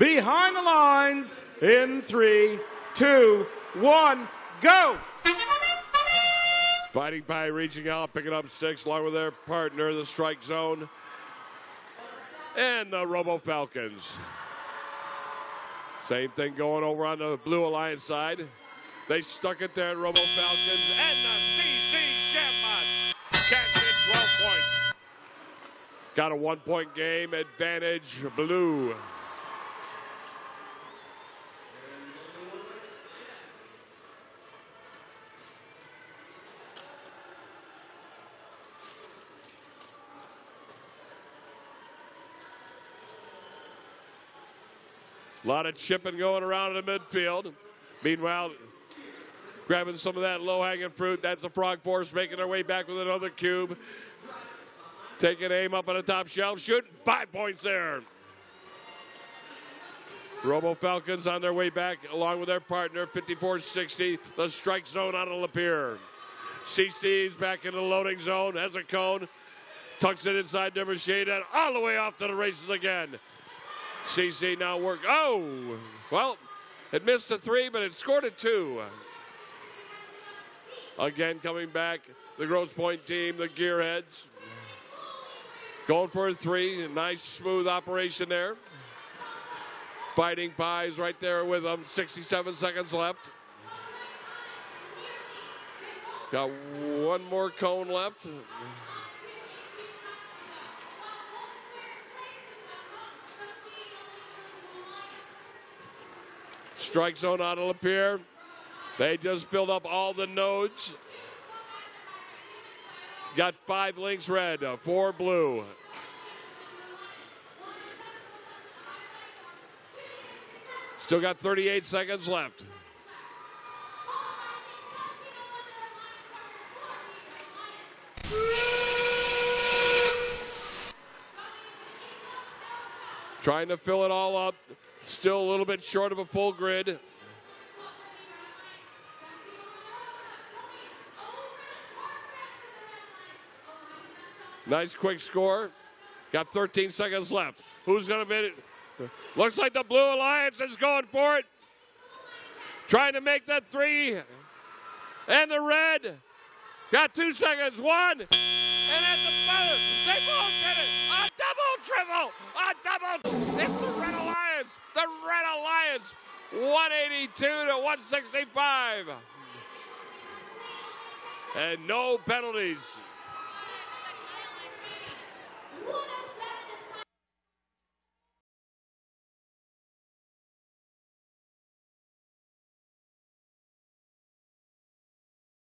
behind the lines in three, two, one, go. Fighting Pi reaching out, picking up six, along with their partner, the Strike Zone, and the Robo Falcons. Same thing going over on the Blue Alliance side. They stuck it there, Robo Falcons, and the CC Shamrocks cash in 12 points. Got a one point game advantage, Blue. A lot of chipping going around in the midfield. Meanwhile, grabbing some of that low hanging fruit. That's the Frog Force making their way back with another cube. Taking aim up on the top shelf. shooting Five points there. Robo Falcons on their way back along with their partner, 54 60. The strike zone out of Lapeer. CC's back in the loading zone, has a cone, tucks it inside their machine, and all the way off to the races again. CC now work. Oh, well, it missed a three, but it scored a two. Again, coming back, the Grosse Pointe team, the Gearheads. Going for a three. Nice, smooth operation there. Fighting Pi's right there with them. 67 seconds left. Got one more cone left. Strike zone out of Lapeer. They just filled up all the nodes. Got five links red, uh, four blue. Still got 38 seconds left. Trying to fill it all up. Still a little bit short of a full grid. Nice quick score. Got 13 seconds left. Who's going to be it? Looks like the Blue Alliance is going for it. Trying to make that three. And the red. Got two seconds. One. And at the bottom, they both did it. Triple. A double. It's the Red Alliance. The Red Alliance. 182 to 165. And no penalties.